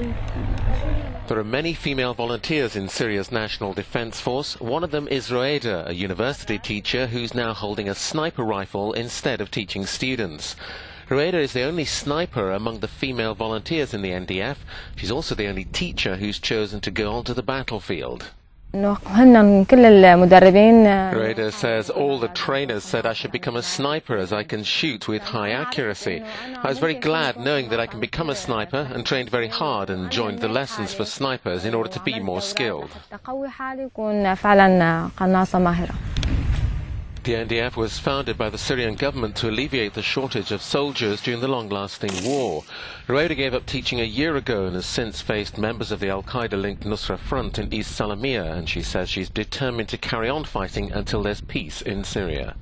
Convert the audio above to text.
There are many female volunteers in Syria's National Defense Force. One of them is Roaeda, a university teacher who's now holding a sniper rifle instead of teaching students. Roaeda is the only sniper among the female volunteers in the NDF. She's also the only teacher who's chosen to go onto the battlefield. Roaeda says, all the trainers said I should become a sniper as I can shoot with high accuracy. I was very glad knowing that I can become a sniper and trained very hard and joined the lessons for snipers in order to be more skilled. The NDF was founded by the Syrian government to alleviate the shortage of soldiers during the long-lasting war. Roaeda gave up teaching a year ago and has since faced members of the Al-Qaeda-linked Nusra Front in East Salamia, and she says she's determined to carry on fighting until there's peace in Syria.